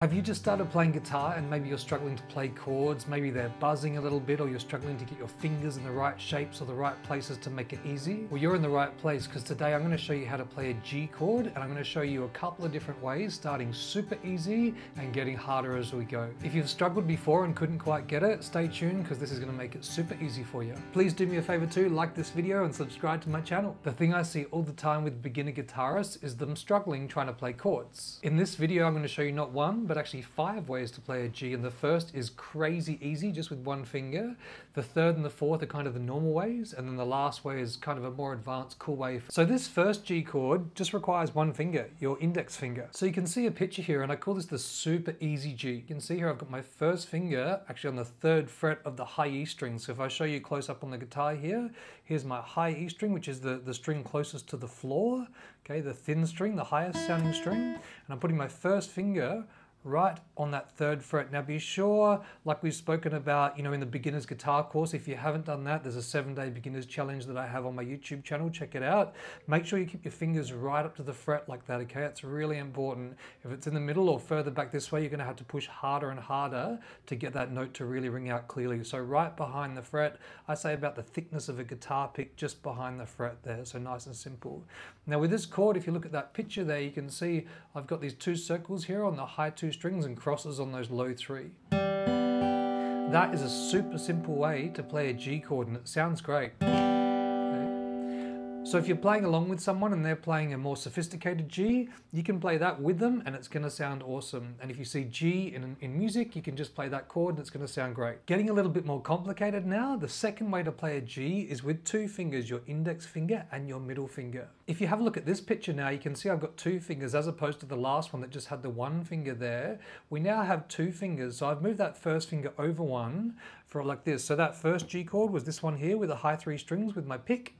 Have you just started playing guitar and maybe you're struggling to play chords, maybe they're buzzing a little bit or you're struggling to get your fingers in the right shapes or the right places to make it easy? Well, you're in the right place because today I'm going to show you how to play a G chord and I'm going to show you a couple of different ways, starting super easy and getting harder as we go. If you've struggled before and couldn't quite get it, stay tuned because this is going to make it super easy for you. Please do me a favor too, like this video and subscribe to my channel. The thing I see all the time with beginner guitarists is them struggling trying to play chords. In this video, I'm going to show you not one, but actually five ways to play a G, and the first is crazy easy, just with one finger. The third and the fourth are kind of the normal ways, and then the last way is kind of a more advanced, cool way. So this first G chord just requires one finger, your index finger. So you can see a picture here, and I call this the super easy G. You can see here I've got my first finger actually on the third fret of the high E string. So if I show you close up on the guitar here, here's my high E string, which is the, the string closest to the floor, okay, the thin string, the highest sounding string, and I'm putting my first finger right on that third fret. Now be sure, like we've spoken about, you know, in the beginner's guitar course, if you haven't done that, there's a seven day beginner's challenge that I have on my YouTube channel, check it out. Make sure you keep your fingers right up to the fret like that, okay? It's really important. If it's in the middle or further back this way, you're gonna have to push harder and harder to get that note to really ring out clearly. So right behind the fret, I say about the thickness of a guitar pick just behind the fret there, so nice and simple. Now with this chord, if you look at that picture there, you can see I've got these two circles here on the high two strings and crosses on those low three. That is a super simple way to play a G chord and it sounds great. So if you're playing along with someone and they're playing a more sophisticated G, you can play that with them and it's gonna sound awesome. And if you see G in, in music, you can just play that chord and it's gonna sound great. Getting a little bit more complicated now, the second way to play a G is with two fingers, your index finger and your middle finger. If you have a look at this picture now, you can see I've got two fingers as opposed to the last one that just had the one finger there. We now have two fingers, so I've moved that first finger over one for like this. So that first G chord was this one here with the high three strings with my pick.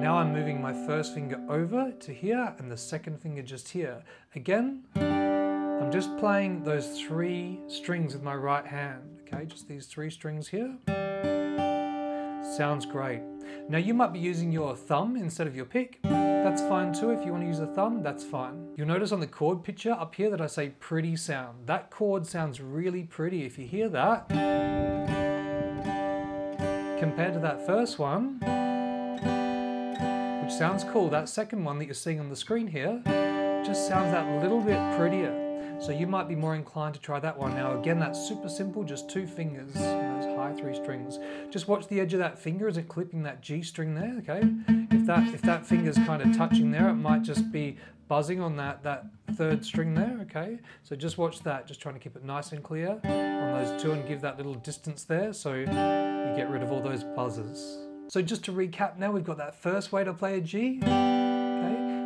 Now I'm moving my first finger over to here and the second finger just here. Again, I'm just playing those three strings with my right hand, okay? Just these three strings here. Sounds great. Now you might be using your thumb instead of your pick. That's fine too. If you want to use a thumb, that's fine. You'll notice on the chord picture up here that I say pretty sound. That chord sounds really pretty. If you hear that, compared to that first one, which sounds cool. That second one that you're seeing on the screen here just sounds that little bit prettier. So you might be more inclined to try that one. Now again, that's super simple, just two fingers those high three strings. Just watch the edge of that finger, is it clipping that G string there, okay? If that, if that finger's kind of touching there, it might just be buzzing on that, that third string there, okay? So just watch that, just trying to keep it nice and clear on those two and give that little distance there so you get rid of all those buzzes. So just to recap now, we've got that first way to play a G. Okay.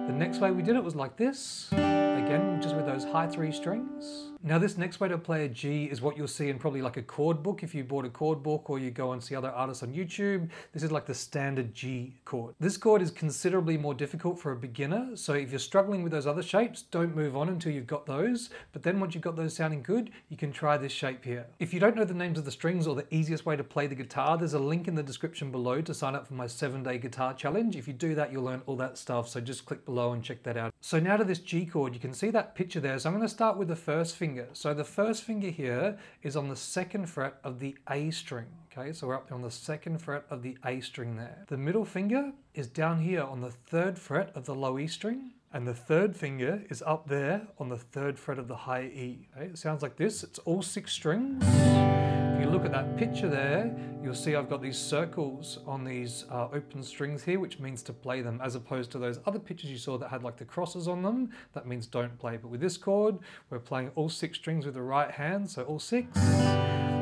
The next way we did it was like this. Again, just with those high three strings. Now this next way to play a G is what you'll see in probably like a chord book if you bought a chord book or you go and see other artists on YouTube. This is like the standard G chord. This chord is considerably more difficult for a beginner. So if you're struggling with those other shapes, don't move on until you've got those. But then once you've got those sounding good, you can try this shape here. If you don't know the names of the strings or the easiest way to play the guitar, there's a link in the description below to sign up for my seven day guitar challenge. If you do that, you'll learn all that stuff. So just click below and check that out. So now to this G chord, you can see that picture there. So I'm gonna start with the first finger finger. So the first finger here is on the second fret of the A string. Okay, so we're up on the second fret of the A string there. The middle finger is down here on the third fret of the low E string. And the third finger is up there on the third fret of the high E. Okay, it sounds like this. It's all six strings you look at that picture there, you'll see I've got these circles on these uh, open strings here, which means to play them, as opposed to those other pictures you saw that had like the crosses on them. That means don't play. But with this chord, we're playing all six strings with the right hand, so all six.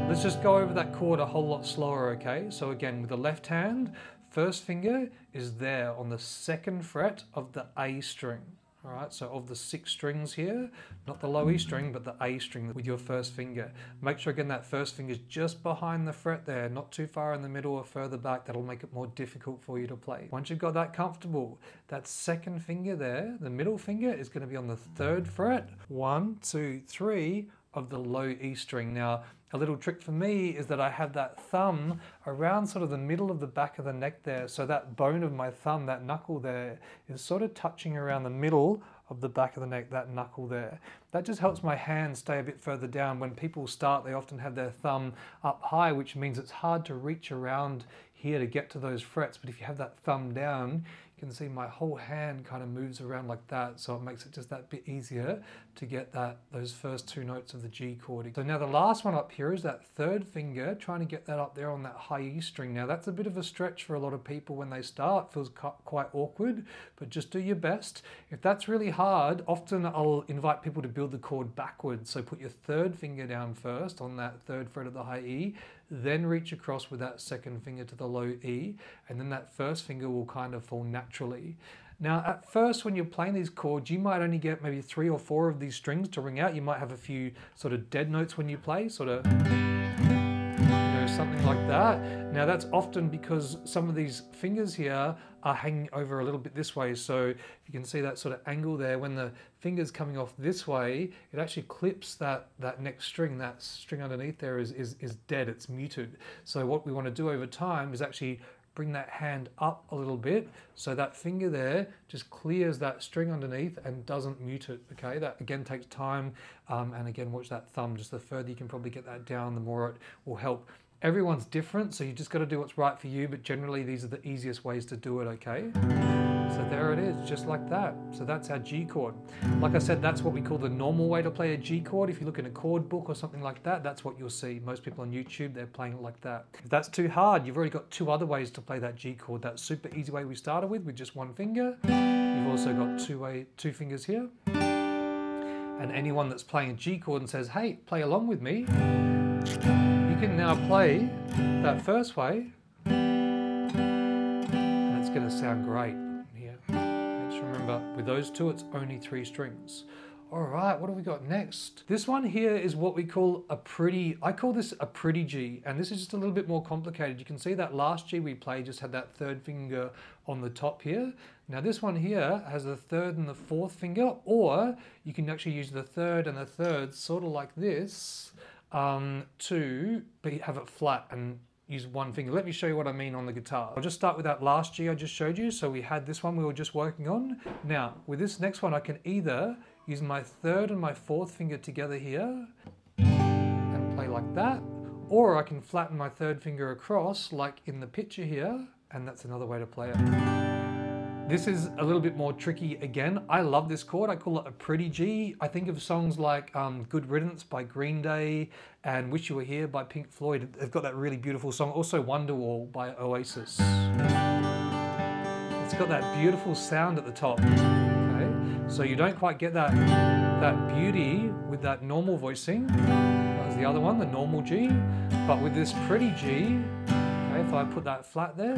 Let's just go over that chord a whole lot slower, okay? So again, with the left hand, first finger is there on the second fret of the A string. All right, so of the six strings here, not the low E string, but the A string with your first finger. Make sure again that first finger is just behind the fret there, not too far in the middle or further back. That'll make it more difficult for you to play. Once you've got that comfortable, that second finger there, the middle finger is gonna be on the third fret. One, two, three of the low E string. Now, a little trick for me is that I have that thumb around sort of the middle of the back of the neck there. So that bone of my thumb, that knuckle there, is sort of touching around the middle of the back of the neck, that knuckle there. That just helps my hand stay a bit further down. When people start, they often have their thumb up high, which means it's hard to reach around here to get to those frets. But if you have that thumb down, you can see my whole hand kind of moves around like that. So it makes it just that bit easier to get that those first two notes of the G chord. So now the last one up here is that third finger, trying to get that up there on that high E string. Now that's a bit of a stretch for a lot of people when they start, feels quite awkward, but just do your best. If that's really hard, often I'll invite people to build the chord backwards. So put your third finger down first on that third fret of the high E, then reach across with that second finger to the low E, and then that first finger will kind of fall naturally. Now, at first, when you're playing these chords, you might only get maybe three or four of these strings to ring out. You might have a few sort of dead notes when you play, sort of you know, something like that. Now that's often because some of these fingers here are hanging over a little bit this way. So you can see that sort of angle there. When the finger's coming off this way, it actually clips that, that next string. That string underneath there is, is, is dead, it's muted. So what we want to do over time is actually bring that hand up a little bit. So that finger there just clears that string underneath and doesn't mute it okay? That again takes time. Um, and again watch that thumb. Just the further you can probably get that down the more it will help Everyone's different, so you just got to do what's right for you, but generally these are the easiest ways to do it, okay? So there it is, just like that. So that's our G chord. Like I said, that's what we call the normal way to play a G chord. If you look in a chord book or something like that, that's what you'll see. Most people on YouTube, they're playing it like that. If that's too hard, you've already got two other ways to play that G chord. That super easy way we started with, with just one finger. You've also got two, way, two fingers here. And anyone that's playing a G chord and says, hey, play along with me, can now play that first way, and it's going to sound great here. Just remember, with those two, it's only three strings. All right, what have we got next? This one here is what we call a pretty, I call this a pretty G, and this is just a little bit more complicated. You can see that last G we played just had that third finger on the top here. Now this one here has the third and the fourth finger, or you can actually use the third and the third sort of like this, um, to be, have it flat and use one finger. Let me show you what I mean on the guitar. I'll just start with that last G I just showed you. So we had this one we were just working on. Now with this next one I can either use my third and my fourth finger together here and play like that or I can flatten my third finger across like in the picture here and that's another way to play it. This is a little bit more tricky again. I love this chord. I call it a pretty G. I think of songs like um, Good Riddance by Green Day and Wish You Were Here by Pink Floyd. They've got that really beautiful song. Also Wonderwall by Oasis. It's got that beautiful sound at the top. Okay? So you don't quite get that, that beauty with that normal voicing. That was the other one, the normal G. But with this pretty G, okay, if I put that flat there,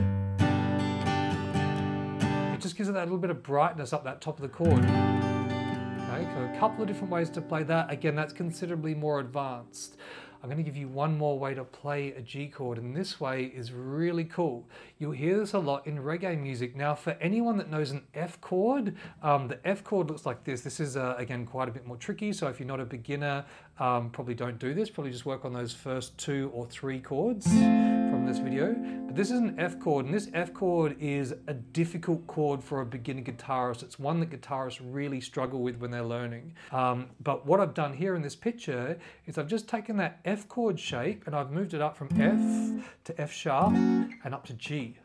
it just gives it that little bit of brightness up that top of the chord. Okay, so a couple of different ways to play that. Again, that's considerably more advanced. I'm going to give you one more way to play a G chord, and this way is really cool. You'll hear this a lot in reggae music. Now, for anyone that knows an F chord, um, the F chord looks like this. This is, uh, again, quite a bit more tricky, so if you're not a beginner, um, probably don't do this. Probably just work on those first two or three chords But this is an F chord, and this F chord is a difficult chord for a beginner guitarist. It's one that guitarists really struggle with when they're learning. Um, but what I've done here in this picture is I've just taken that F chord shape and I've moved it up from F to F sharp and up to G.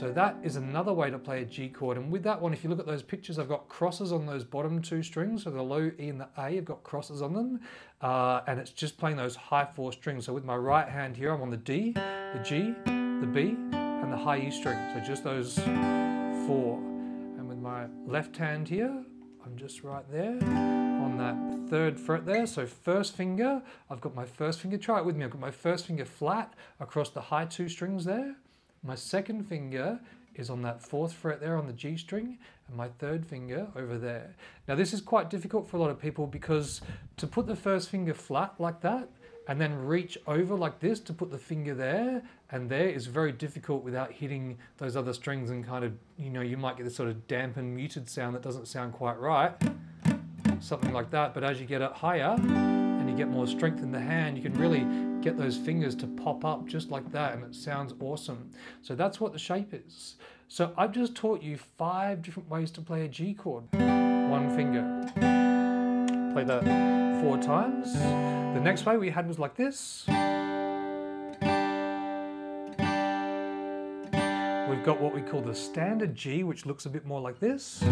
So that is another way to play a G chord. And with that one, if you look at those pictures, I've got crosses on those bottom two strings. So the low E and the A, I've got crosses on them. Uh, and it's just playing those high four strings. So with my right hand here, I'm on the D, the G, the B, and the high E string. So just those four. And with my left hand here, I'm just right there on that third fret there. So first finger, I've got my first finger, try it with me. I've got my first finger flat across the high two strings there. My second finger is on that fourth fret there on the G string and my third finger over there. Now this is quite difficult for a lot of people because to put the first finger flat like that and then reach over like this to put the finger there and there is very difficult without hitting those other strings and kind of, you know, you might get this sort of dampened muted sound that doesn't sound quite right something like that. But as you get it higher get more strength in the hand, you can really get those fingers to pop up just like that and it sounds awesome. So that's what the shape is. So I've just taught you five different ways to play a G chord. One finger. Play that four times. The next way we had was like this. We've got what we call the standard G, which looks a bit more like this.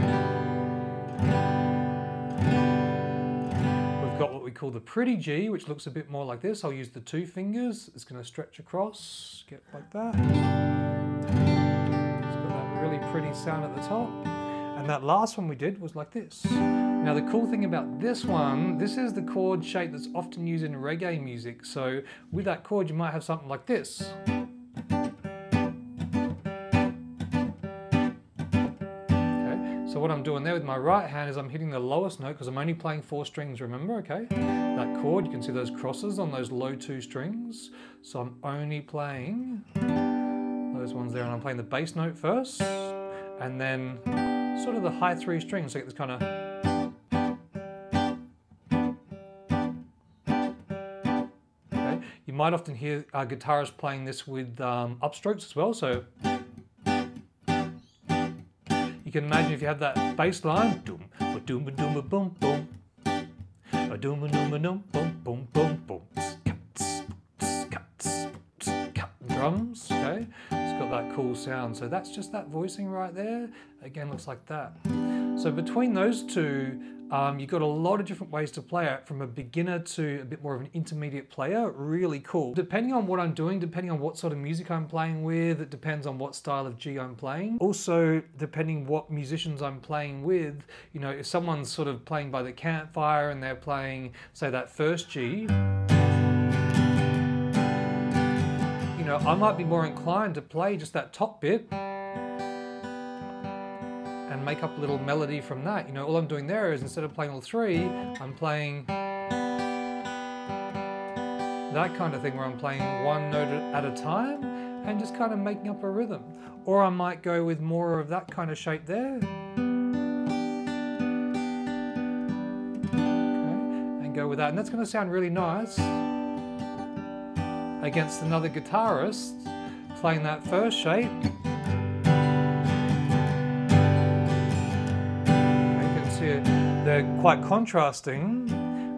Got what we call the pretty G, which looks a bit more like this. I'll use the two fingers. It's going to stretch across, get like that. It's got that really pretty sound at the top. And that last one we did was like this. Now the cool thing about this one, this is the chord shape that's often used in reggae music. So with that chord, you might have something like this. So what I'm doing there with my right hand is I'm hitting the lowest note because I'm only playing four strings, remember, okay? That chord, you can see those crosses on those low two strings. So I'm only playing those ones there and I'm playing the bass note first and then sort of the high three strings, so I get this kind of Okay. You might often hear a guitarist playing this with um, upstrokes as well, so you can imagine if you have that bass line, doom, a doom, a doom, a boom, boom, a doom, a doom, a doom, boom, boom, boom, boom, drums, okay? It's got that cool sound. So that's just that voicing right there. Again, looks like that. So between those two, um, you've got a lot of different ways to play it from a beginner to a bit more of an intermediate player. Really cool. Depending on what I'm doing, depending on what sort of music I'm playing with, it depends on what style of G I'm playing. Also, depending what musicians I'm playing with, you know, if someone's sort of playing by the campfire and they're playing, say, that first G, you know, I might be more inclined to play just that top bit make up a little melody from that. You know, all I'm doing there is instead of playing all three, I'm playing that kind of thing where I'm playing one note at a time and just kind of making up a rhythm. Or I might go with more of that kind of shape there. Okay, and go with that. And that's going to sound really nice against another guitarist playing that first shape. They're quite contrasting,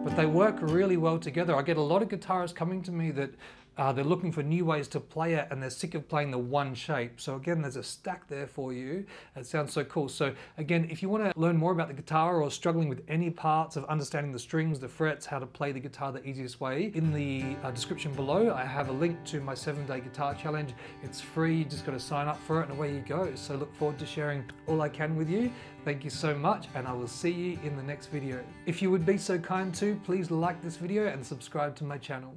but they work really well together. I get a lot of guitarists coming to me that uh, they're looking for new ways to play it and they're sick of playing the one shape. So again, there's a stack there for you. It sounds so cool. So again, if you want to learn more about the guitar or struggling with any parts of understanding the strings, the frets, how to play the guitar the easiest way, in the uh, description below, I have a link to my seven day guitar challenge. It's free, you just got to sign up for it and away you go. So look forward to sharing all I can with you. Thank you so much and I will see you in the next video. If you would be so kind to, please like this video and subscribe to my channel.